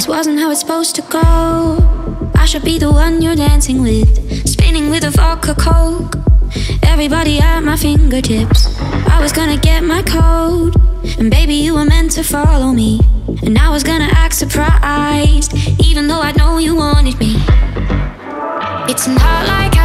This wasn't how it's supposed to go. I should be the one you're dancing with, spinning with a vodka coke. Everybody at my fingertips. I was gonna get my code, and baby, you were meant to follow me. And I was gonna act surprised, even though I know you wanted me. It's not like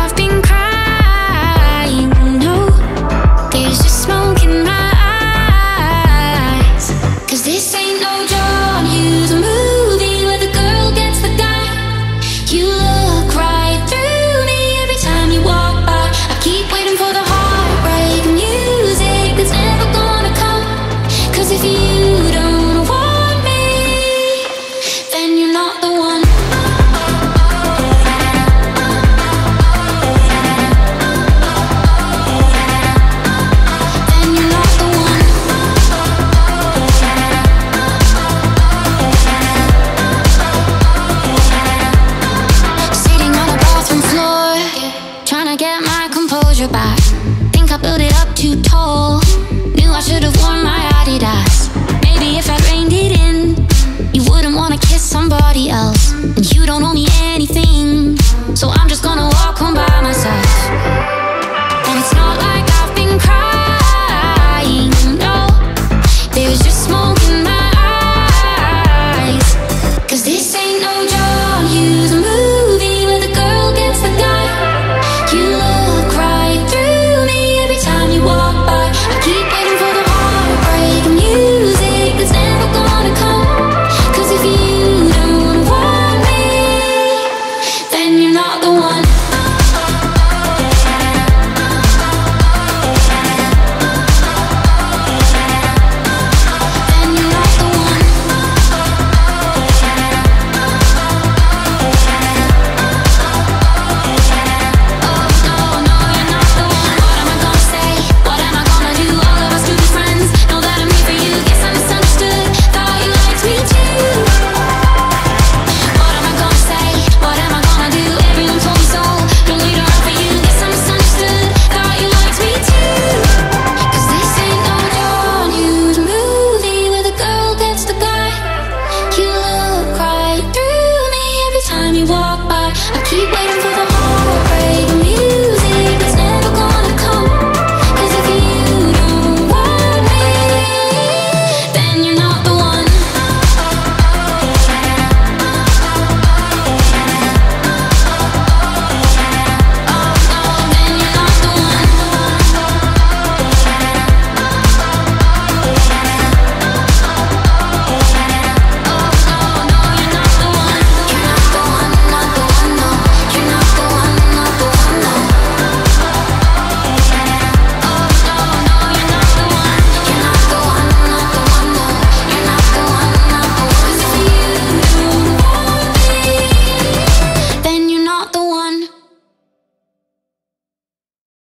composure back. Think I built it up too tall. Knew I should have worn my I keep waiting